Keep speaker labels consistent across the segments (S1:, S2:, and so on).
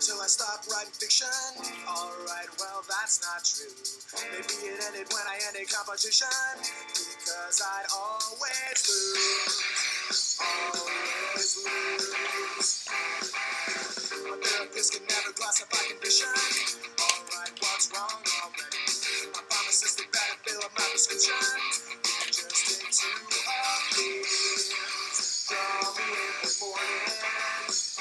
S1: until I stopped writing fiction. Alright, well, that's not true. Maybe it ended when I ended competition. Because I'd always lose. Always lose. My therapist can never classify condition. Alright, what's wrong already? My pharmacist had better fill up my prescription. Just take two of these. Call me in the morning.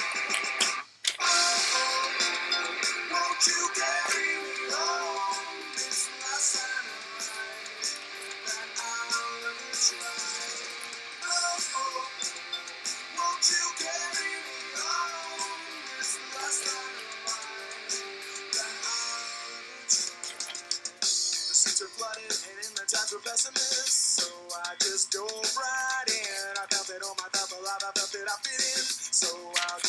S1: Streets are flooded and in the times were pessimists. So I just dove right in. I felt it on my felt alive, I felt it I fit in. So I'll